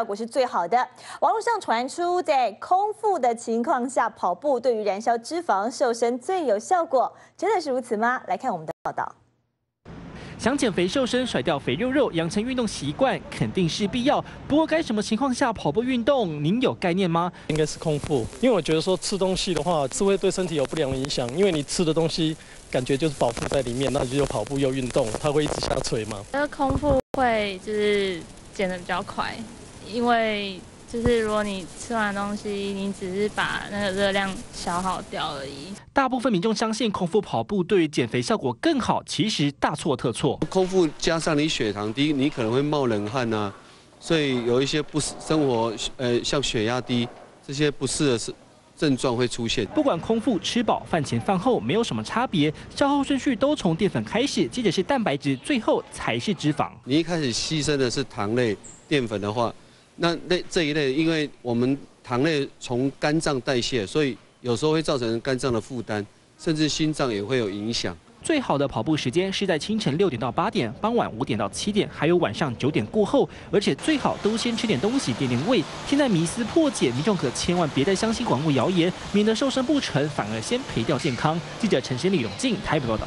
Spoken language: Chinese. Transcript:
效果是最好的。网络上传出在空腹的情况下跑步，对于燃烧脂肪、瘦身最有效果，真的是如此吗？来看我们的报道。想减肥瘦身、甩掉肥肉肉、养成运动习惯，肯定是必要。不过，该什么情况下跑步运动，您有概念吗？应该是空腹，因为我觉得说吃东西的话，是会对身体有不良的影响。因为你吃的东西感觉就是饱腹在里面，那就又跑步又运动，它会一直下垂嘛。那空腹会就是减的比较快，因为。就是如果你吃完东西，你只是把那个热量消耗掉而已。大部分民众相信空腹跑步对于减肥效果更好，其实大错特错。空腹加上你血糖低，你可能会冒冷汗呐，所以有一些不生活呃像血压低这些不适的是症状会出现。不管空腹吃饱，饭前饭后没有什么差别，消耗顺序都从淀粉开始，接着是蛋白质，最后才是脂肪。你一开始牺牲的是糖类淀粉的话。那那这一类，因为我们糖类从肝脏代谢，所以有时候会造成肝脏的负担，甚至心脏也会有影响。最好的跑步时间是在清晨六点到八点，傍晚五点到七点，还有晚上九点过后，而且最好都先吃点东西垫垫胃。现在迷思破解，民众可千万别再相信广播谣言，免得瘦身不成，反而先赔掉健康。记者陈先李永进台北报道。